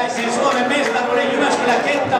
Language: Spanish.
ensimmäiseen Suomen mestaruuden Jyväskylän kenttä